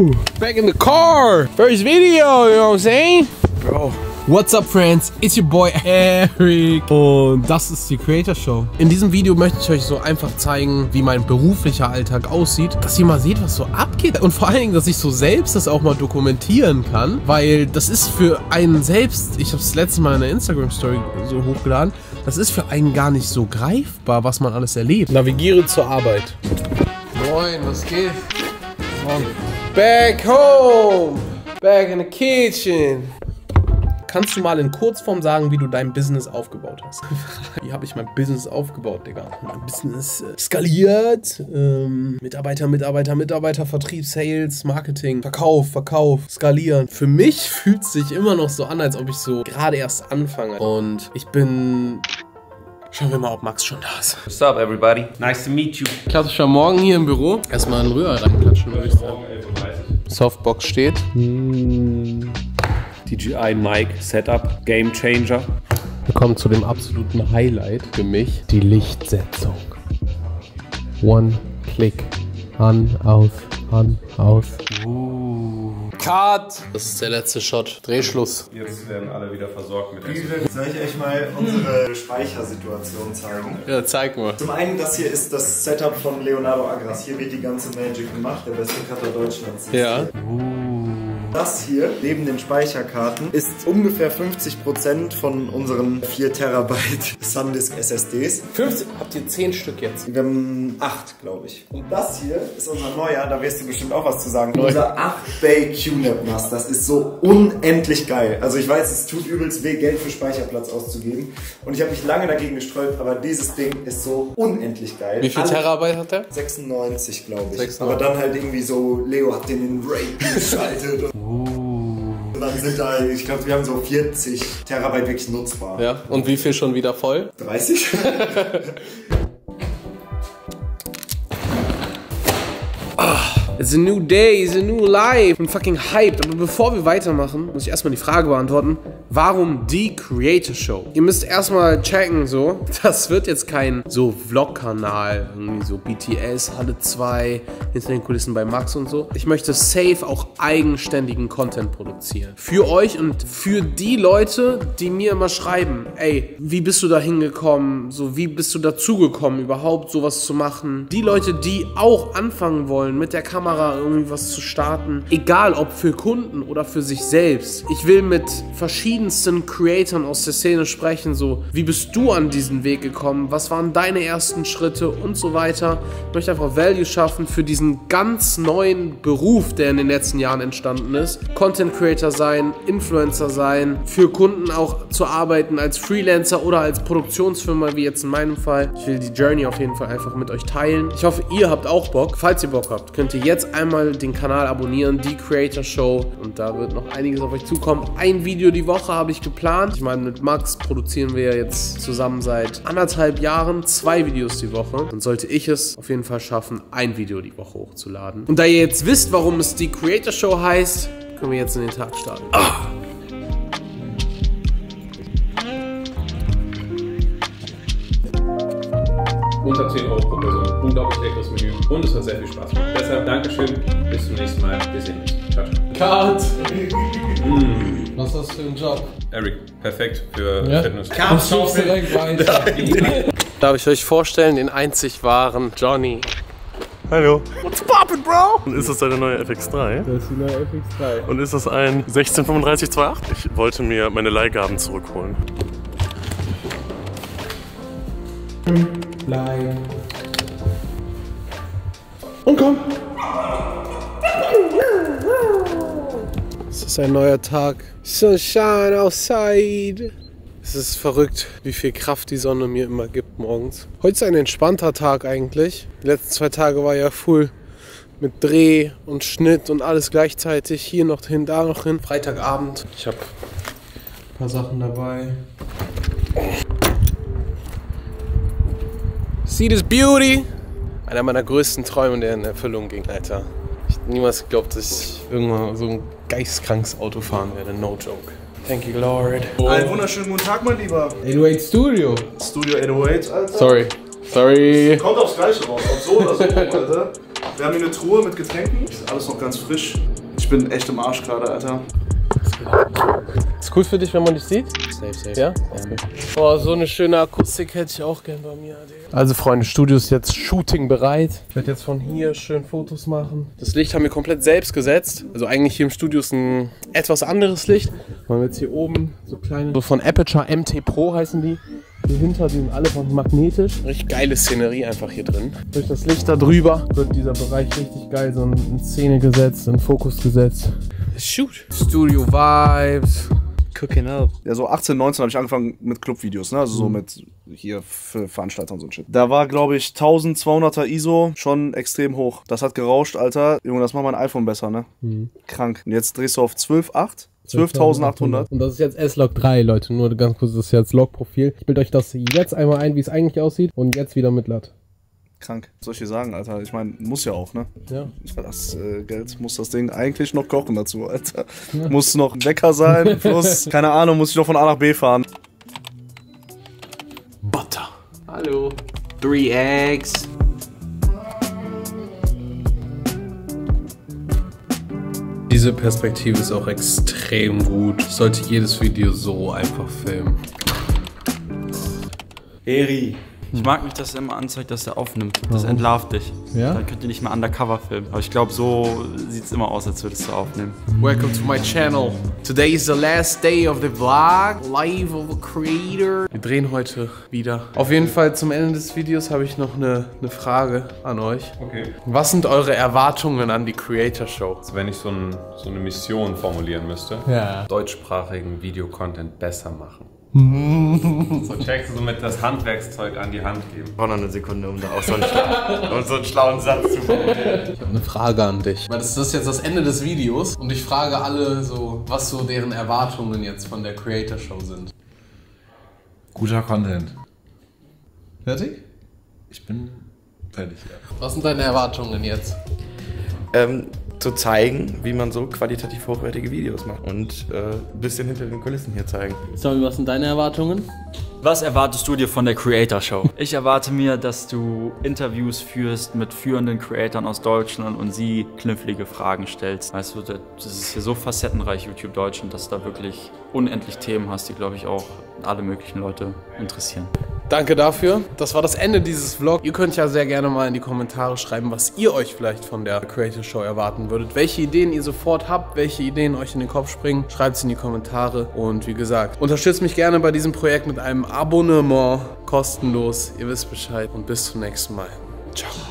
Woo! Back in the car! First video, you know what I'm saying? Bro. What's up, friends? It's your boy Eric. Und das ist die Creator Show. In diesem Video möchte ich euch so einfach zeigen, wie mein beruflicher Alltag aussieht. Dass ihr mal seht, was so abgeht. Und vor allen Dingen, dass ich so selbst das auch mal dokumentieren kann. Weil das ist für einen selbst, ich habe es letztes Mal in der Instagram-Story so hochgeladen, das ist für einen gar nicht so greifbar, was man alles erlebt. Navigiere zur Arbeit. Moin, was geht? Moin. Back home! Back in the kitchen! Kannst du mal in Kurzform sagen, wie du dein Business aufgebaut hast? wie habe ich mein Business aufgebaut, Digga? Mein Business äh, skaliert. Ähm, Mitarbeiter, Mitarbeiter, Mitarbeiter, Vertrieb, Sales, Marketing, Verkauf, Verkauf, skalieren. Für mich fühlt es sich immer noch so an, als ob ich so gerade erst anfange. Und ich bin Schauen wir mal, ob Max schon da ist. What's up, everybody? Nice to meet you. Klassischer Morgen hier im Büro. Erstmal einen Rührer reinklatschen, würde ich sagen. Softbox steht. DJI Mic Setup Game Changer. Wir kommen zu dem absoluten Highlight für mich, die Lichtsetzung. One Click. An, aus, an, aus. Cut! Das ist der letzte Shot. Drehschluss. Jetzt werden alle wieder versorgt mit Essen. Soll ich euch mal unsere Speichersituation zeigen? Ja, zeig mal. Zum einen, das hier ist das Setup von Leonardo Agras. Hier wird die ganze Magic gemacht, der beste Cutter Deutschlands. Ja. Das hier, neben den Speicherkarten, ist ungefähr 50% von unseren 4 Terabyte SanDisk SSDs. 50. Habt ihr 10 Stück jetzt? Wir haben 8, glaube ich. Und das hier ist unser neuer, da wirst du bestimmt auch was zu sagen. Unser 8-Bay QNAP NAS. Das ist so unendlich geil. Also ich weiß, es tut übelst weh, Geld für Speicherplatz auszugeben. Und ich habe mich lange dagegen gesträubt, aber dieses Ding ist so unendlich geil. Wie viel Alle- Terabyte hat der? 96, glaube ich. 96. Aber dann halt irgendwie so, Leo hat den in Raid geschaltet. Sind da, ich glaube, wir haben so 40 Terabyte wirklich nutzbar. Ja. Und wie viel schon wieder voll? 30? It's a new day, it's a new life. Ich bin fucking hyped. Aber bevor wir weitermachen, muss ich erstmal die Frage beantworten. Warum die Creator Show? Ihr müsst erstmal checken, so. Das wird jetzt kein so Vlog-Kanal. Irgendwie so BTS, Halle 2, hinter den Kulissen bei Max und so. Ich möchte safe auch eigenständigen Content produzieren. Für euch und für die Leute, die mir immer schreiben. Ey, wie bist du da hingekommen? So, wie bist du dazugekommen, überhaupt sowas zu machen? Die Leute, die auch anfangen wollen, mit der Kamera irgendwie was zu starten. Egal, ob für Kunden oder für sich selbst. Ich will mit verschiedensten Creatoren aus der Szene sprechen. So, wie bist du an diesen Weg gekommen? Was waren deine ersten Schritte und so weiter? Ich möchte einfach Value schaffen für diesen ganz neuen Beruf, der in den letzten Jahren entstanden ist. Content Creator sein, Influencer sein, für Kunden auch zu arbeiten als Freelancer oder als Produktionsfirma, wie jetzt in meinem Fall. Ich will die Journey auf jeden Fall einfach mit euch teilen. Ich hoffe, ihr habt auch Bock. Falls ihr Bock habt, könnt ihr jetzt einmal den Kanal abonnieren, die Creator Show. Und da wird noch einiges auf euch zukommen. Ein Video die Woche habe ich geplant. Ich meine, mit Max produzieren wir jetzt zusammen seit anderthalb Jahren zwei Videos die Woche. Dann sollte ich es auf jeden Fall schaffen, ein Video die Woche hochzuladen. Und da ihr jetzt wisst, warum es die Creator Show heißt, können wir jetzt in den Tag starten. Unter 10 Euro pro Person. Unglaublich leckeres Menü. Und es hat sehr viel Spaß gemacht. Deshalb Dankeschön. Bis zum nächsten Mal. Wir sehen uns. Ciao, ciao. Cut! Was ist das für ein Job? Eric, perfekt für Ja? Fitness. direkt weiter. Darf ich euch vorstellen, den einzig wahren Johnny. Hallo. What's poppin', bro? Und ist das deine neue FX3? Das ist die neue FX3. Und ist das ein 1635-28? Ich wollte mir meine Leihgaben zurückholen. Bleib. Und komm. Es ist ein neuer Tag. Sunshine outside. Es ist verrückt, wie viel Kraft die Sonne mir immer gibt morgens. Heute ist ein entspannter Tag eigentlich. Die letzten zwei Tage war ja full mit Dreh und Schnitt und alles gleichzeitig. Hier noch hin, da noch hin. Freitagabend. Ich habe ein paar Sachen dabei. See this beauty? Einer meiner größten Träume, der in Erfüllung ging, Alter. Ich hätte niemals geglaubt, dass ich irgendwann so ein geistkrankes Auto fahren werde. No joke. Thank you, Lord. Einen wunderschönen guten Tag, mein Lieber. 808 Studio. Studio 808, Alter. Sorry. Sorry. Kommt aufs Gleiche raus, ob so oder so, Alter. Wir haben hier eine Truhe mit Getränken. Ist alles noch ganz frisch. Ich bin echt im Arsch gerade, Alter. Ist cool für dich, wenn man dich sieht? Safe, safe. Ja? Okay. Boah, so eine schöne Akustik hätte ich auch gern bei mir. Digga. Also Freunde, Studio ist jetzt Shooting bereit. Ich werde jetzt von hier schön Fotos machen. Das Licht haben wir komplett selbst gesetzt. Also eigentlich hier im Studio ist ein etwas anderes Licht. Wir haben jetzt hier oben so kleine, so von Aperture MT Pro heißen die. Hier hinter, die sind alle von magnetisch. Richtig geile Szenerie einfach hier drin. Durch das Licht da drüber wird dieser Bereich richtig geil so in Szene gesetzt, in Fokus gesetzt. Shoot. Studio Vibes. Cooking up. Ja, so 18, 19 habe ich angefangen mit Clubvideos, ne? Also so mit hier für Veranstalter und so ein Shit. Da war, glaube ich, 1200er ISO schon extrem hoch. Das hat gerauscht, Alter. Junge, das macht mein iPhone besser, ne? Krank. Und jetzt drehst du auf 12,8. 12.800. Und das ist jetzt S-Log 3, Leute. Nur ganz kurz, das ist jetzt Log-Profil. Ich bilde euch das jetzt einmal ein, wie es eigentlich aussieht. Und jetzt wieder mit LUT. Krank. Was soll ich dir sagen, Alter? Ich meine, muss ja auch, ne? Ja. Das äh, Geld muss das Ding eigentlich noch kochen dazu, Alter. Muss noch ein Wecker sein, plus, keine Ahnung, muss ich noch von A nach B fahren. Butter. Hallo. Three eggs. Diese Perspektive ist auch extrem gut. Ich sollte jedes Video so einfach filmen. Eri. Ich mag nicht, dass er immer anzeigt, dass er aufnimmt. Das entlarvt dich. Ja? Dann könnt ihr nicht mehr undercover filmen. Aber ich glaube, so sieht es immer aus, als würdest du aufnehmen. Welcome to my channel. Today is the last day of the vlog. Live of a creator. Wir drehen heute wieder. Auf jeden Fall zum Ende des Videos habe ich noch eine, eine Frage an euch. Okay. Was sind eure Erwartungen an die Creator Show? Also wenn ich so, ein, so eine Mission formulieren müsste, Ja. deutschsprachigen Videocontent besser machen. so checkst du somit das Handwerkszeug an die Hand geben. Brauche noch eine Sekunde, um da auch so einen, schla um so einen schlauen Satz zu formulieren. Ich habe eine Frage an dich. Weil das ist jetzt das Ende des Videos und ich frage alle so, was so deren Erwartungen jetzt von der Creator Show sind. Guter Content. Fertig? Ich bin fertig, ja. Was sind deine Erwartungen jetzt? ähm, zu zeigen, wie man so qualitativ hochwertige Videos macht und äh, ein bisschen hinter den Kulissen hier zeigen. Sorry, was sind deine Erwartungen? Was erwartest du dir von der Creator Show? Ich erwarte mir, dass du Interviews führst mit führenden Creatoren aus Deutschland und sie knifflige Fragen stellst. Weißt du, das ist hier so facettenreich, YouTube Deutschland, dass du da wirklich unendlich Themen hast, die, glaube ich, auch alle möglichen Leute interessieren. Danke dafür. Das war das Ende dieses Vlog. Ihr könnt ja sehr gerne mal in die Kommentare schreiben, was ihr euch vielleicht von der Creator Show erwarten würdet. Welche Ideen ihr sofort habt, welche Ideen euch in den Kopf springen. Schreibt es in die Kommentare. Und wie gesagt, unterstützt mich gerne bei diesem Projekt mit einem Abonnement. Kostenlos. Ihr wisst Bescheid. Und bis zum nächsten Mal. Ciao.